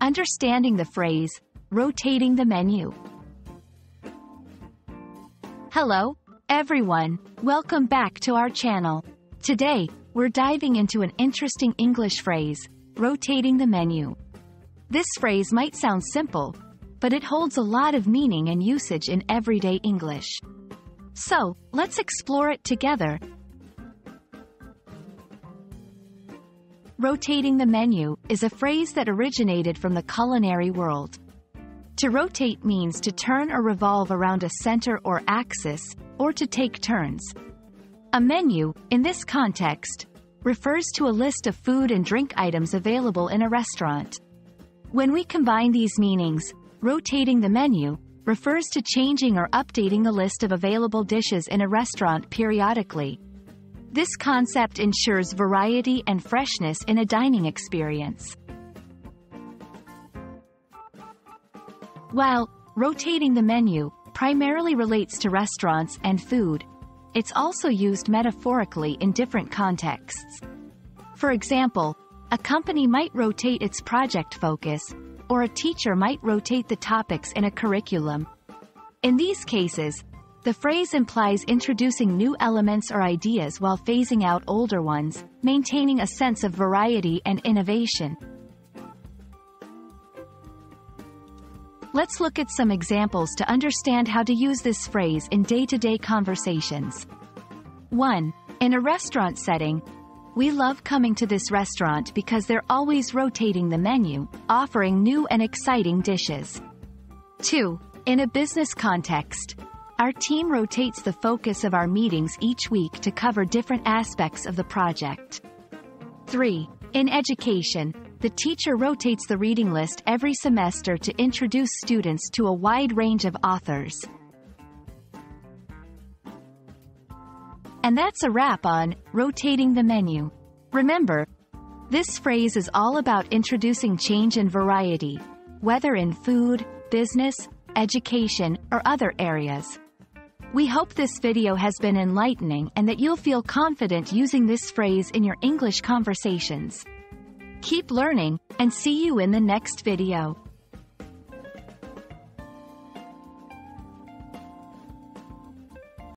understanding the phrase, rotating the menu. Hello, everyone. Welcome back to our channel. Today, we're diving into an interesting English phrase, rotating the menu. This phrase might sound simple, but it holds a lot of meaning and usage in everyday English. So, let's explore it together. Rotating the menu is a phrase that originated from the culinary world. To rotate means to turn or revolve around a center or axis, or to take turns. A menu, in this context, refers to a list of food and drink items available in a restaurant. When we combine these meanings, rotating the menu refers to changing or updating the list of available dishes in a restaurant periodically. This concept ensures variety and freshness in a dining experience. While rotating the menu primarily relates to restaurants and food, it's also used metaphorically in different contexts. For example, a company might rotate its project focus, or a teacher might rotate the topics in a curriculum. In these cases, the phrase implies introducing new elements or ideas while phasing out older ones, maintaining a sense of variety and innovation. Let's look at some examples to understand how to use this phrase in day-to-day -day conversations. 1. In a restaurant setting, we love coming to this restaurant because they're always rotating the menu, offering new and exciting dishes. 2. In a business context, our team rotates the focus of our meetings each week to cover different aspects of the project. 3. In education, the teacher rotates the reading list every semester to introduce students to a wide range of authors. And that's a wrap on rotating the menu. Remember, this phrase is all about introducing change and variety, whether in food, business, education, or other areas. We hope this video has been enlightening and that you'll feel confident using this phrase in your English conversations. Keep learning, and see you in the next video.